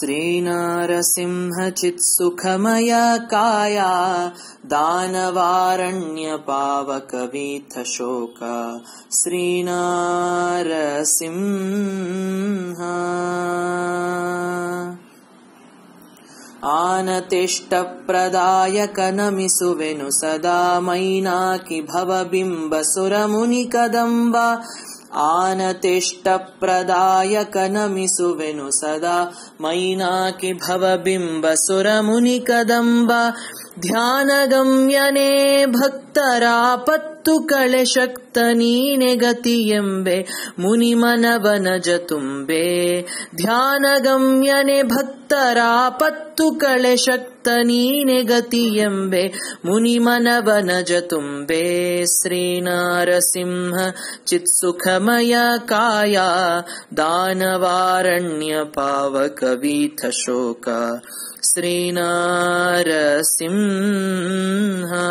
श्रीनारसिंहचित्सुखमया काया दानवारण्यपावकवीथशोका श्रीनारसिंह। आनतिष्टप्रदायकनमिसुवेनु सदा मैनाकि भवबिम्बसुरमुनिकदम्बा आनतिष्टप्रदायकनमिसुवेनु सदा मैनाकि भवबिम्बसुरमुनिकदम्बा ध्यानगम्यने भक्तरापत्तु कलेशक्तनीने गतियम्बे मुनिमनवनजतुम्बे। ध्यानगम्यने भक्तरापत्तु कलेशक्तनीने गतियम्बे मुनिमनवनजतुम्बे। श्रीनारसिंह चित्सुखमया काया दानवारण्यपावकवीथशोका। श्रीनारसिंह श्रवणमङ्गलनामधेय निर्जित कामसवनद्वितीयरूप विगतकोप श्रवणमङ्गलनामधेय منها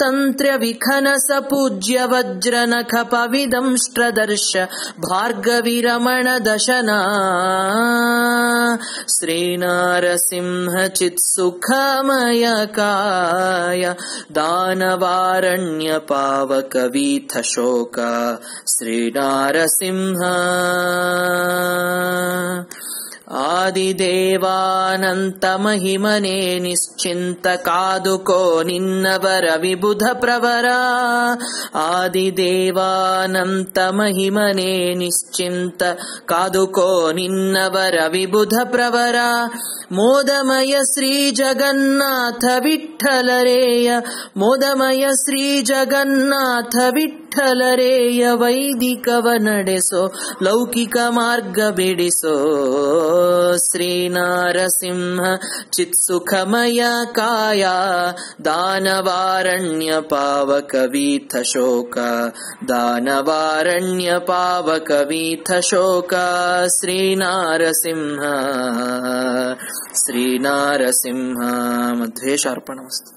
पविदंष्ट्रदर्श भार्गविरमण दशना स्ववश स्वातन्त्र्य विखनस पूज्य वज्रनख पविदंष्ट्रदर्श भार्गविरमण दशना श्रीनारसिंह चित्सुखमयकाय दानवारण्यपावकवीथशोका। श्रीनारसिंह आदिदेवानन्तमहिमने निश्चिन्त कादुको निन्नवर विबुध प्रवरा आदिदेवानन्तमहिमने निश्चिन्त कादुको निन्नवर विबुध प्रवरा मोदमय श्रीजगन्नाथ विठ्ठलरेय मोदमय श्रीजगन्नाथ विठ्ठलरेय वैदिकव ನಡೆಸೋ ಲೌಕಿಕ ಮಾರ್ಗ ಬಿಡಿಸೋ ಶ್ರೀನಾರಸಿಂಹ ಚಿತ್ಸುಖಮಯ ಕಾಯ ದಾನವಾರಣ್ಯ ಪಾವಕವೀಥ ಶೋಕ ದಾನವಾರಣ್ಯ ಪಾವಕವೀಥ ಶೋಕ ಶ್ರೀನಾರಸಿಂಹ श्रीनारसिंह मध्वेशार्पणमस्तु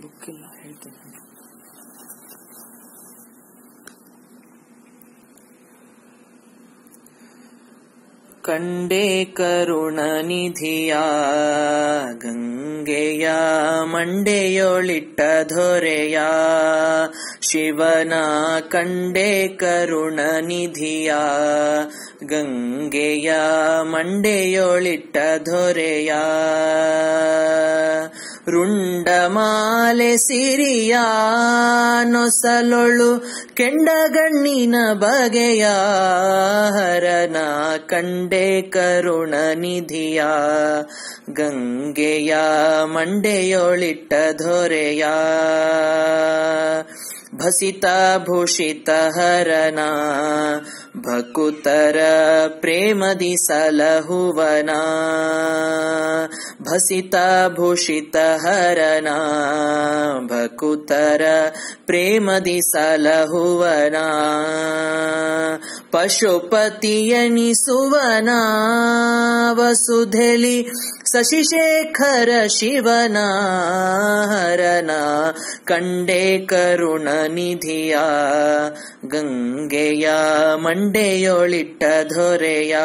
बुक की लाइट कण्डे करुणनिधिया गङ्गया मण्डेयोळिटोरया शिवना कण्डे करुणनिधिया गङ्गेया मण्डेयोळिटोरया ರುಂಡಮಾಲೆ ಸಿರಿಯ ನೊಸಲೊಳು ಕೆಂಡಗಣ್ಣಿನ ಬಗೆಯ ಹರನ ಕಂಡೆ ಕರುಣ ನಿಧಿಯ ಗಂಗೆಯ ಮಂಡೆಯೊಳಿಟ್ಟ ಧೊರೆಯ ಭಸಿತ ಭೂಷಿತ ಹರನ ಭಕುತರ ಪ್ರೇಮದಿ ಸಲಹುವನ भसित भूषित भकुतर प्रेम सलहुवना पशुपतियनि सुवना वसुधेलि ಶಶಿಶೇಖರ ಶಿವನ ಹರನ ಕಂಡೇ ಕರುಣ ನಿಧಿಯ ಗಂಗೆಯ ಮಂಡೆಯೊಳಿಟ್ಟ ಧೊರೆಯ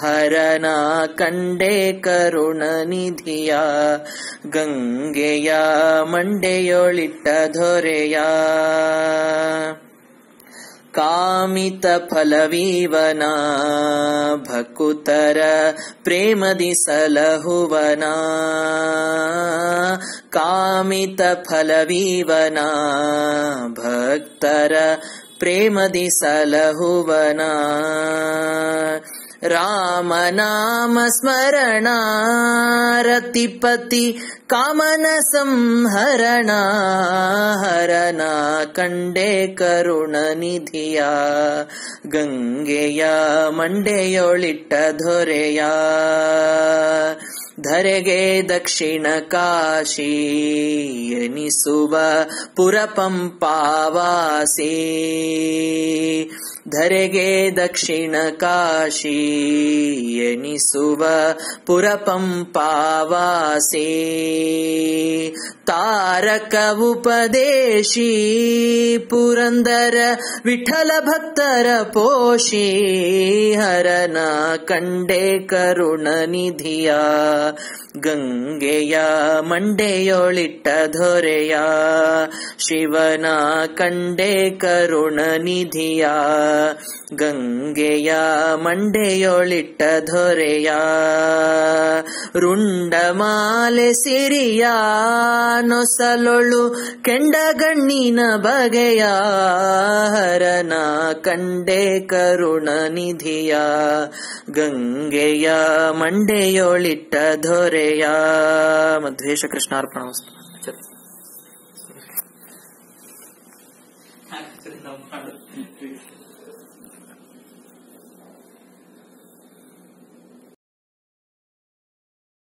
ಹರನ, ಕಂಡೇ ಕರುಣ ನಿಧಿಯ ಗಂಗೆಯ ಮಂಡೆಯೊಳಿಟ್ಟ ಧೊರೆಯ कामितफलवीवना भकुतर भक्तर प्रेमदि सलहुवना कामित भक्तर प्रेमदि सलहुवना रामनामस्मरणा ಸಲಹುವನ ರಾಮನಾಮ ಸ್ಮರಣ ರತಿಪತಿ ಕಾಮನ ಸಂಹರಣ ಹರನ ಕಂಡೆ ಕರುಣ ನಿಧಿಯ ಗಂಗೆಯ ಮಂಡೆಯೊಳಿಟ್ಟ ದೊರೆಯ ಧರೆಗೆ ದಕ್ಷಿಣ ಕಾಶಿ ಎನಿಸುವ ಪುರಪಂಪಾವಾಸಿ ಧರೆಗೆ ದಕ್ಷಿಣ ಕಾಶಿ ಎನಿಸುವ ಪುರಪಂಪಾವಾಸಿ ತಾರಕ ಉಪದೇಶಿ ಪುರಂದರ ವಿಠಲ ಭಕ್ತರ ಪೋಷಿ ಹರನ ಕಂಡೆ ಕರುಣ ನಿಧಿಯ ಗಂಗೆಯ ಮಂಡೆಯೊಳಿಟ್ಟ ದೊರೆಯ ಶಿವನ ಕಂಡೆ ಕರುಣ ನಿಧಿಯ. ಗಂಗೆಯ ಮಂಡೆಯೊಳಿಟ್ಟ ದೊರೆಯ ರುಂಡಮಾಲೆ ಸಿರಿಯ, ನೊಸಲೊಳು ಕೆಂಡಗಣ್ಣಿನ ಬಗೆಯ, ಹರನ ಕಂಡೆ ಕರುಣ ನಿಧಿಯ. ಗಂಗೆಯ ಮಂಡೆಯೊಳಿಟ್ಟ श्रेया मध्वेश कृष्णार्पण चलो हाँ,